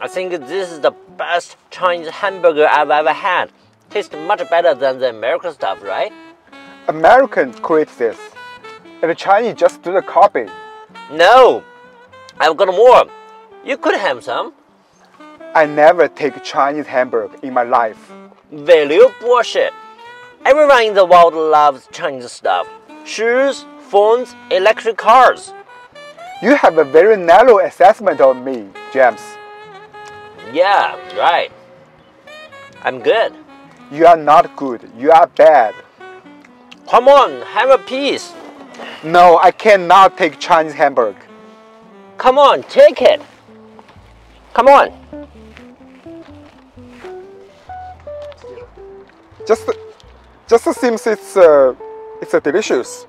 I think this is the best Chinese hamburger I've ever had. Tastes much better than the American stuff, right? American create this, and the Chinese just do the copy. No, I've got more. You could have some. I never take Chinese hamburger in my life. Value bullshit. Everyone in the world loves Chinese stuff. Shoes, phones, electric cars. You have a very narrow assessment of me, James. Yeah, right. I'm good. You are not good. You are bad. Come on, have a piece. No, I cannot take Chinese hamburger. Come on, take it. Come on. Just, just seems it's uh, it's uh, delicious.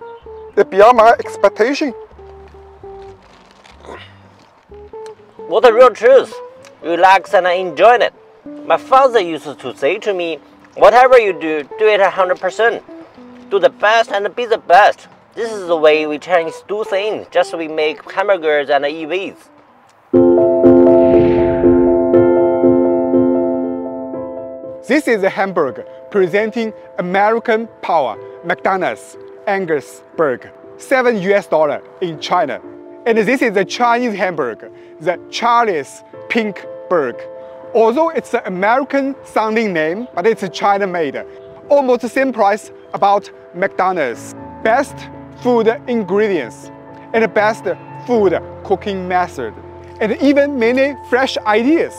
It's beyond my expectation. What the real truth. Relax and enjoy it. My father used to say to me, whatever you do, do it 100%. Do the best and be the best. This is the way we Chinese do things, just we make hamburgers and EVs. This is a hamburger presenting American power, McDonald's, Angus burger, 7 US dollar in China. And this is the Chinese hamburger, the Charlie's Pink Burger. Although it's an American sounding name, but it's China made. Almost the same price about McDonald's. Best food ingredients and best food cooking method. And even many fresh ideas.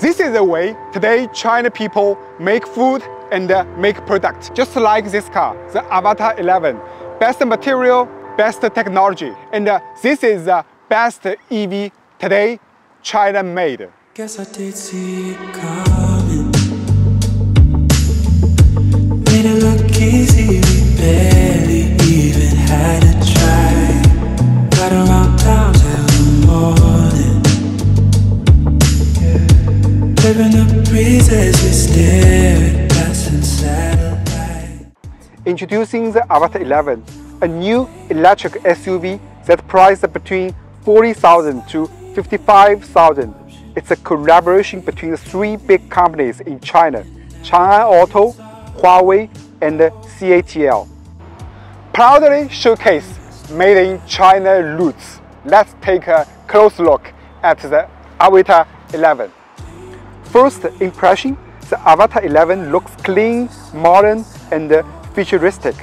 This is the way today China people make food and make products. Just like this car, the Avatr 11. Best material, best technology. And this is the best EV today China made. Guess I did see it coming. Made it look easy, we barely even had to try. Got around town till the morning. Living the breeze as we stare at passing satellites. Introducing the Avatr 11, a new electric SUV that priced between 40,000 to 55,000. It's a collaboration between three big companies in China, Changan Auto, Huawei, and CATL. Proudly showcase made in China roots. Let's take a close look at the Avatr 11. First impression, the Avatr 11 looks clean, modern, and futuristic.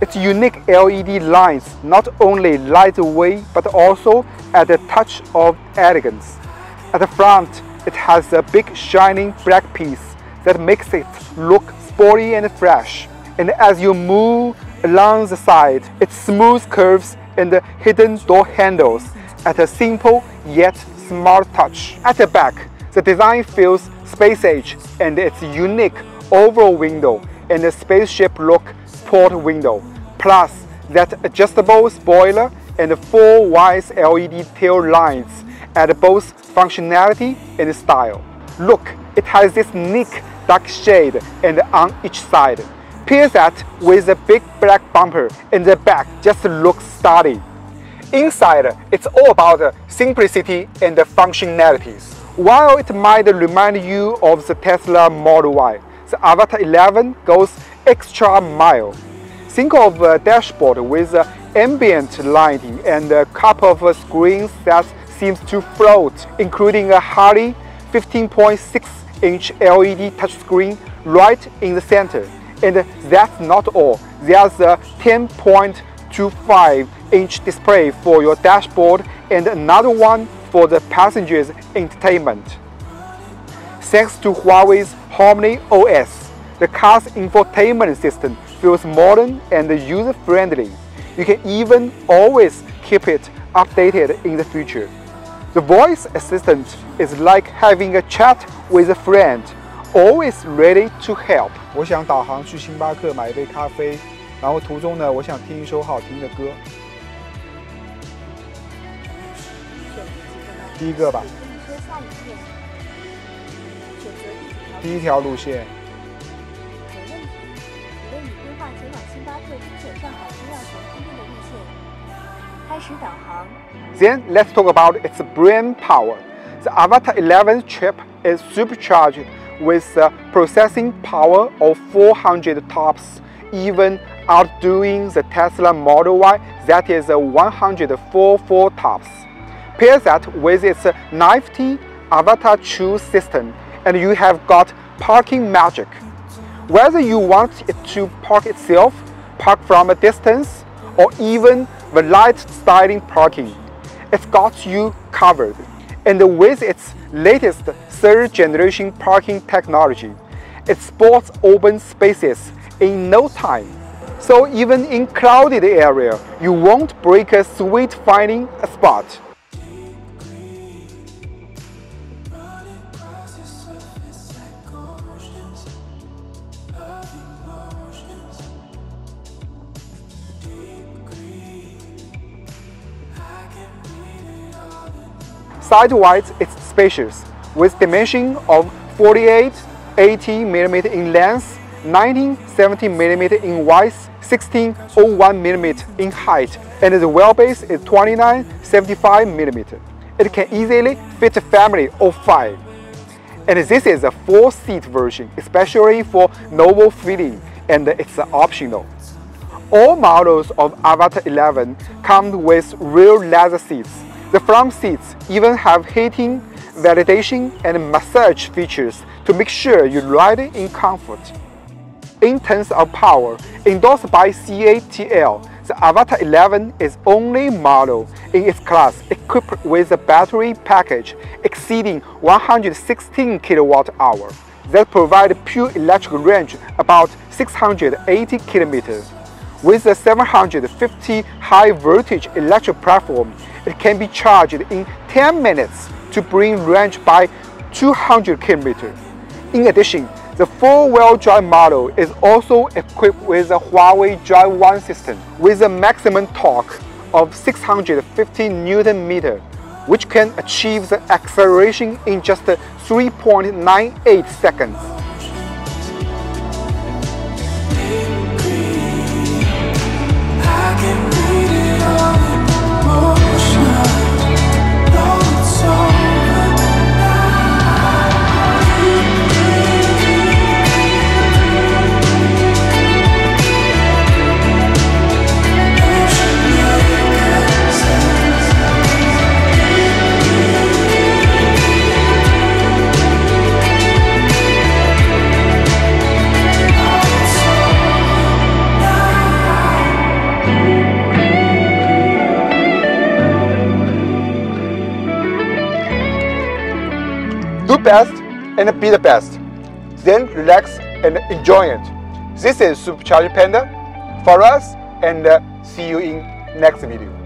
Its unique LED lines not only light the way but also add a touch of elegance. At the front, it has a big shining black piece that makes it look sporty and fresh. And as you move along the side, its smooth curves and the hidden door handles at a simple yet smart touch. At the back, the design feels space age and its unique oval window and the spaceship look port window, plus that adjustable spoiler and four wide LED tail lights add both functionality and style. Look, it has this neat dark shade and on each side. Pair that with a big black bumper and the back just looks sturdy. Inside, it's all about simplicity and functionalities. While it might remind you of the Tesla Model Y, the Avatr 11 goes extra mile. Think of a dashboard with ambient lighting and a couple of screens that seems to float, including a Harley 15.6-inch LED touchscreen right in the center. And that's not all. There's a 10.25-inch display for your dashboard and another one for the passengers' entertainment. Thanks to Huawei's Harmony OS, the car's infotainment system feels modern and user-friendly. You can even always keep it updated in the future. The voice assistant is like having a chat with a friend, always ready to help. 我想导航去星巴克买一杯咖啡，然后途中呢，我想听一首好听的歌。第一个吧。第一条路线。 Then let's talk about its brain power. The Avatr 11 chip is supercharged with a processing power of 400 tops, even outdoing the Tesla Model Y that is 144 tops. Pair that with its nifty Avatar 2 system and you have got parking magic. Whether you want it to park itself, park from a distance, or even the light styling parking, it's got you covered. And with its latest third generation parking technology, it sports open spaces in no time. So even in crowded area, you won't break a sweat finding a spot. Side-wise, it's spacious, with dimension of 48, 80 mm in length, 1970 mm in width, 1601 mm in height, and the wheelbase is 2975 mm. It can easily fit a family of five. And this is a four-seat version, especially for novel feeling, and it's optional. All models of Avatr 11 come with real leather seats, the front seats even have heating, validation, and massage features to make sure you ride in comfort. In terms of power, endorsed by CATL, the Avatr 11 is only model in its class equipped with a battery package exceeding 116 kWh that provide pure electric range about 680 kilometers. With a 750 high voltage electric platform, it can be charged in 10 minutes to bring range by 200 km. In addition, the four-wheel drive model is also equipped with a Huawei Drive 1 system with a maximum torque of 650 Newton meter, which can achieve the acceleration in just 3.98 seconds. Best and be the best. Then relax and enjoy it. This is Supercharged Panda for us and uh, see you in next video.